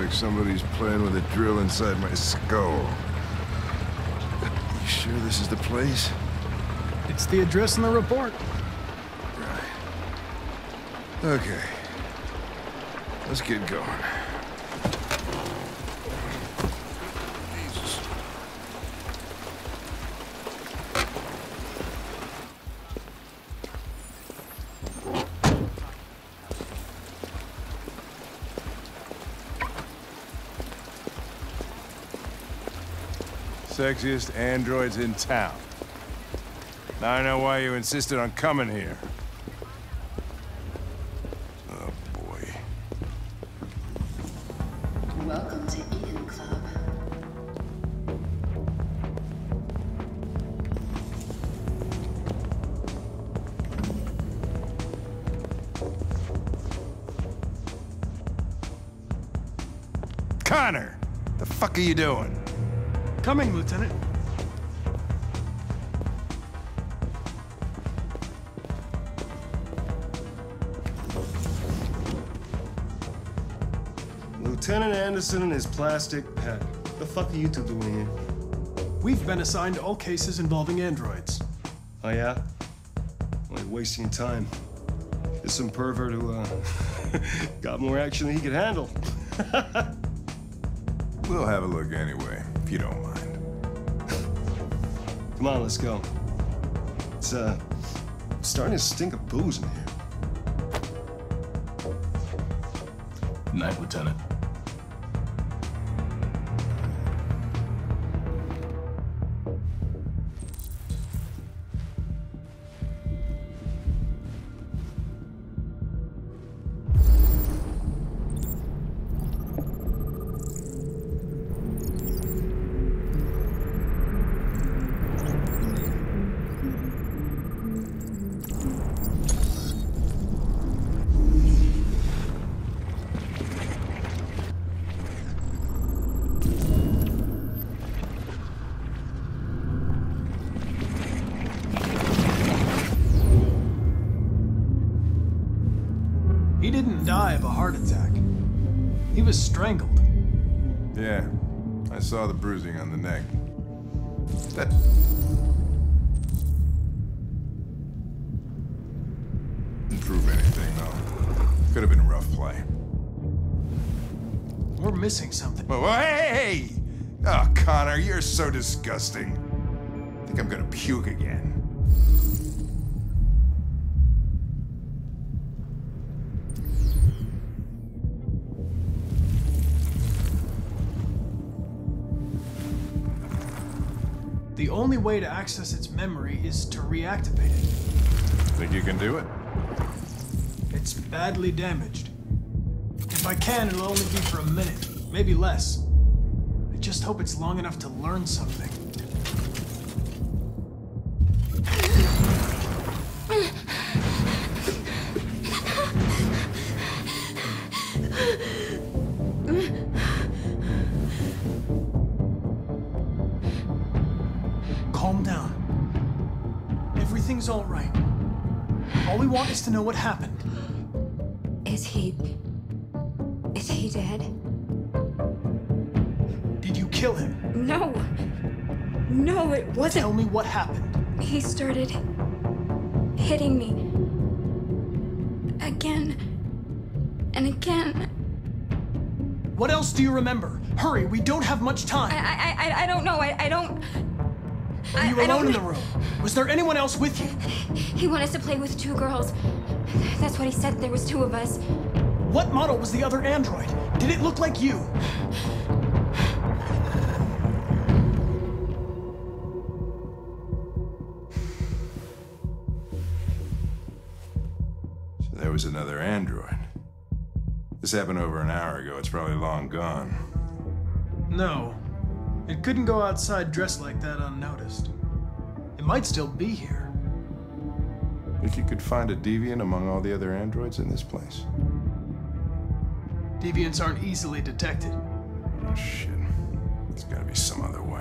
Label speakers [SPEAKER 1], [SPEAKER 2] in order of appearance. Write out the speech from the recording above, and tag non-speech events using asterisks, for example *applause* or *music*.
[SPEAKER 1] like somebody's playing with a drill inside my skull. You sure this is the place?
[SPEAKER 2] It's the address in the report.
[SPEAKER 1] Right. Okay. Let's get going. Sexiest androids in town. Now I know why you insisted on coming here. Oh, boy.
[SPEAKER 3] Welcome to Eden Club.
[SPEAKER 1] Connor! The fuck are you doing?
[SPEAKER 2] Coming, Lieutenant.
[SPEAKER 4] Lieutenant Anderson and his plastic pet. The fuck are you two doing here?
[SPEAKER 2] We've been assigned all cases involving androids.
[SPEAKER 4] Oh, yeah? Only wasting your time. There's some pervert who, uh, *laughs* got more action than he could handle. *laughs*
[SPEAKER 1] We'll have a look anyway, if you don't mind.
[SPEAKER 4] Come on, let's go. It's, uh, starting to stink of booze in here.
[SPEAKER 5] Night, Lieutenant.
[SPEAKER 2] Didn't die of a heart attack. He was strangled.
[SPEAKER 1] Yeah, I saw the bruising on the neck. That... Didn't prove anything, though. Could have been rough play.
[SPEAKER 2] We're missing something.
[SPEAKER 1] Whoa, whoa, hey, hey, hey! Oh, Connor, you're so disgusting. I think I'm gonna puke again.
[SPEAKER 2] The only way to access its memory is to reactivate it.
[SPEAKER 1] Think you can do it?
[SPEAKER 2] It's badly damaged. If I can, it'll only be for a minute, maybe less. I just hope it's long enough to learn something. Calm down. Everything's all right. All we want is to know what happened.
[SPEAKER 6] Is he. Is he dead?
[SPEAKER 2] Did you kill him?
[SPEAKER 6] No! No, it wasn't.
[SPEAKER 2] Tell me what happened.
[SPEAKER 6] He started hitting me. Again. And again.
[SPEAKER 2] What else do you remember? Hurry, we don't have much
[SPEAKER 6] I
[SPEAKER 2] time.
[SPEAKER 6] I I, I don't know. I, I don't.
[SPEAKER 2] Were you
[SPEAKER 6] I- I
[SPEAKER 2] alone in the room? Was there anyone else with you?
[SPEAKER 6] He wanted us to play with two girls. That's what he said. There was two of us.
[SPEAKER 2] What model was the other android? Did it look like you?
[SPEAKER 1] So there was another android. This happened over an hour ago. It's probably long gone.
[SPEAKER 2] No. It couldn't go outside dressed like that unnoticed. It might still be here.
[SPEAKER 1] Think you could find a deviant among all the other androids in this place?
[SPEAKER 2] Deviants aren't easily detected.
[SPEAKER 1] Oh, shit. There's gotta be some other way.